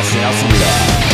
myself in love